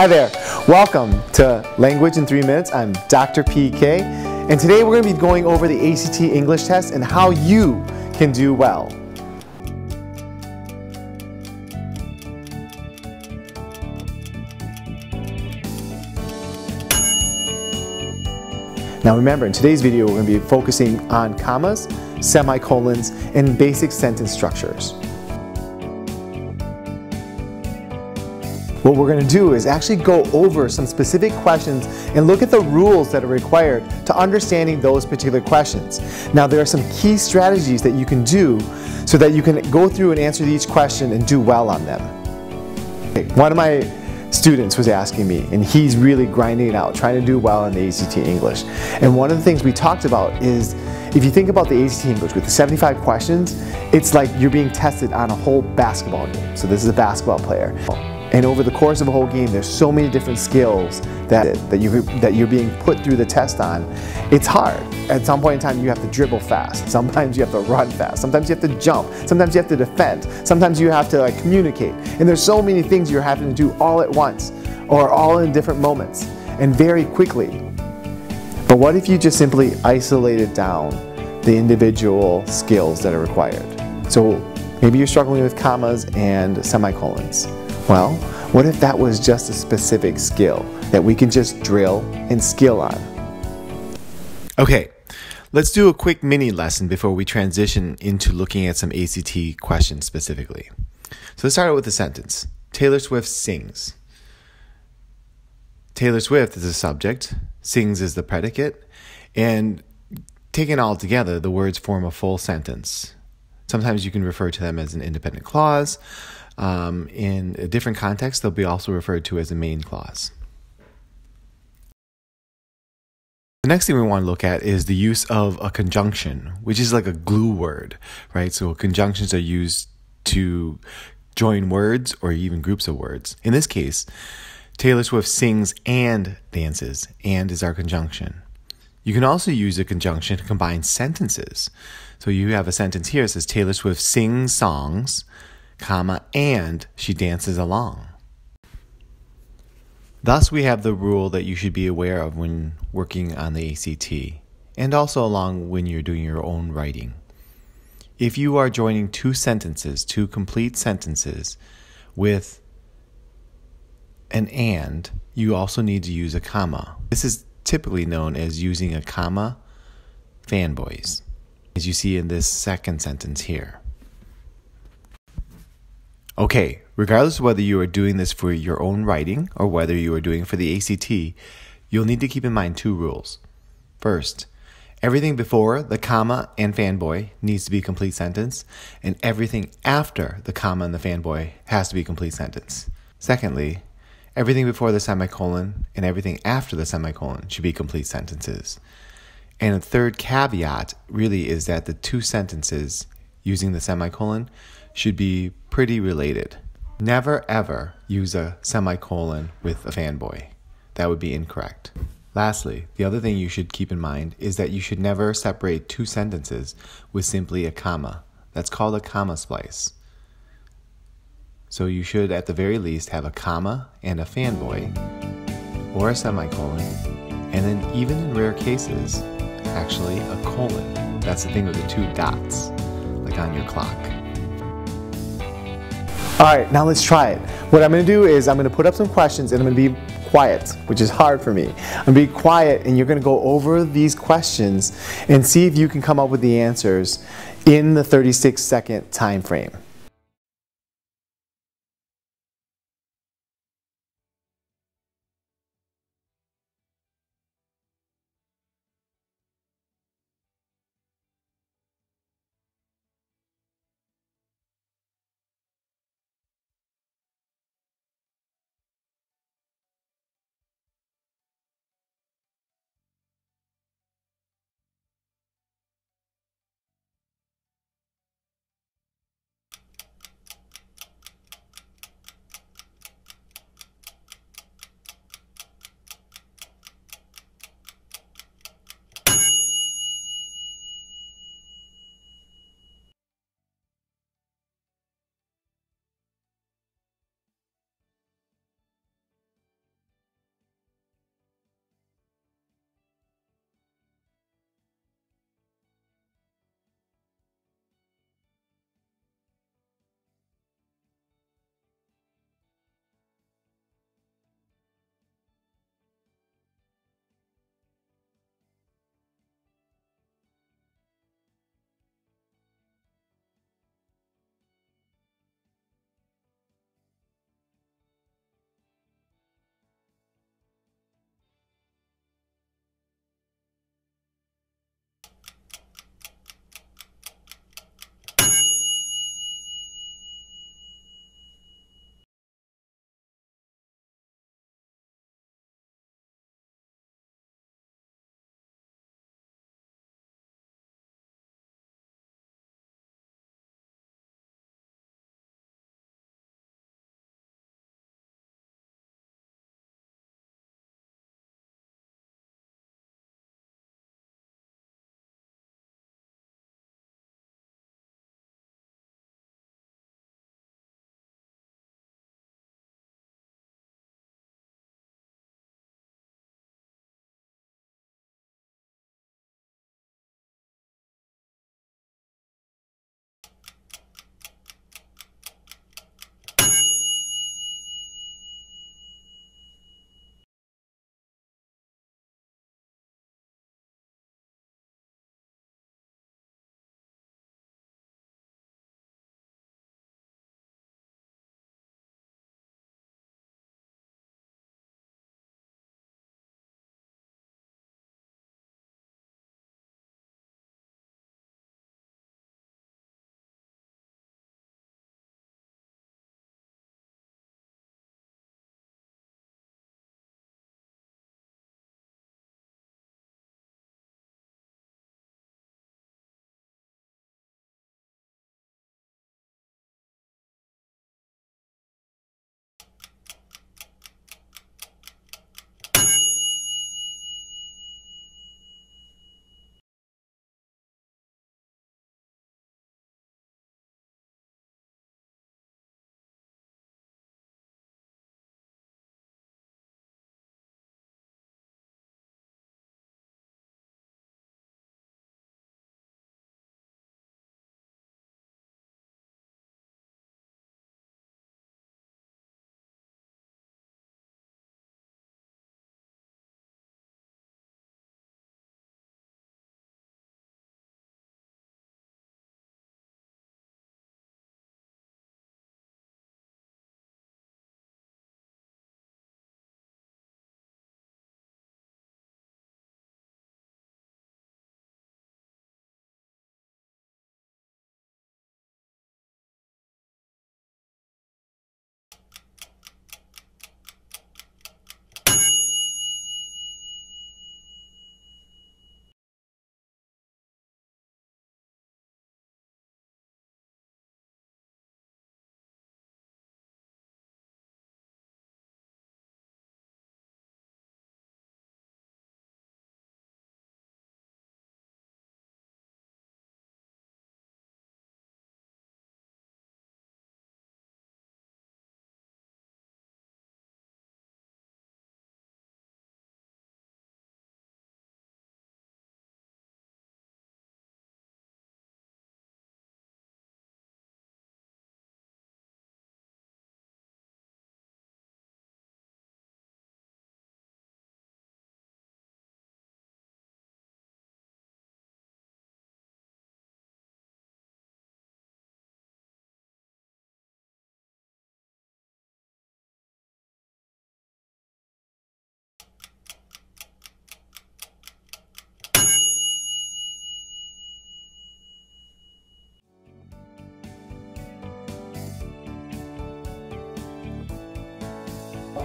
Hi there, welcome to Language in 3 Minutes. I'm Dr. PK, and today we're going to be going over the ACT English test and how you can do well. Now remember, in today's video we're going to be focusing on commas, semicolons, and basic sentence structures. What we're going to do is actually go over some specific questions and look at the rules that are required to understanding those particular questions. Now there are some key strategies that you can do so that you can go through and answer each question and do well on them. One of my students was asking me and he's really grinding it out, trying to do well in the ACT English. And one of the things we talked about is if you think about the ACT English with the 75 questions, it's like you're being tested on a whole basketball game. So this is a basketball player. And over the course of a whole game, there's so many different skills that, that, you, that you're being put through the test on. It's hard. At some point in time, you have to dribble fast. Sometimes you have to run fast. Sometimes you have to jump. Sometimes you have to defend. Sometimes you have to like communicate. And there's so many things you're having to do all at once or all in different moments and very quickly. But what if you just simply isolated down the individual skills that are required? So maybe you're struggling with commas and semicolons. Well, what if that was just a specific skill that we can just drill and skill on? Okay, let's do a quick mini lesson before we transition into looking at some ACT questions specifically. So let's start out with a sentence Taylor Swift sings. Taylor Swift is the subject, sings is the predicate, and taken all together, the words form a full sentence. Sometimes you can refer to them as an independent clause. Um, in a different context, they'll be also referred to as a main clause. The next thing we want to look at is the use of a conjunction, which is like a glue word, right? So conjunctions are used to join words or even groups of words. In this case, Taylor Swift sings and dances, and is our conjunction. You can also use a conjunction to combine sentences. So you have a sentence here that says Taylor Swift sings songs comma, and she dances along. Thus, we have the rule that you should be aware of when working on the ACT, and also along when you're doing your own writing. If you are joining two sentences, two complete sentences, with an and, you also need to use a comma. This is typically known as using a comma fanboys, as you see in this second sentence here. Okay, regardless of whether you are doing this for your own writing or whether you are doing it for the ACT, you'll need to keep in mind two rules. First, everything before the comma and fanboy needs to be a complete sentence, and everything after the comma and the fanboy has to be a complete sentence. Secondly, everything before the semicolon and everything after the semicolon should be complete sentences. And a third caveat really is that the two sentences using the semicolon should be pretty related. Never ever use a semicolon with a fanboy. That would be incorrect. Lastly, the other thing you should keep in mind is that you should never separate two sentences with simply a comma. That's called a comma splice. So you should, at the very least, have a comma and a fanboy, or a semicolon, and then, even in rare cases, actually a colon. That's the thing with the two dots, like on your clock. All right, now let's try it. What I'm gonna do is I'm gonna put up some questions and I'm gonna be quiet, which is hard for me. I'm gonna be quiet and you're gonna go over these questions and see if you can come up with the answers in the 36 second time frame.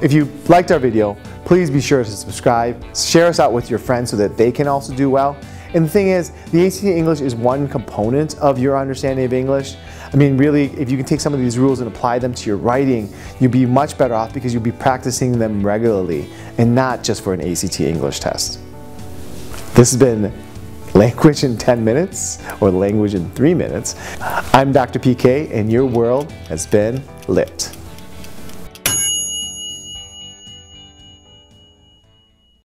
If you liked our video, please be sure to subscribe, share us out with your friends so that they can also do well. And the thing is, the ACT English is one component of your understanding of English. I mean, really, if you can take some of these rules and apply them to your writing, you'll be much better off because you'll be practicing them regularly and not just for an ACT English test. This has been Language in 10 Minutes or Language in 3 Minutes. I'm Dr. PK and your world has been lit.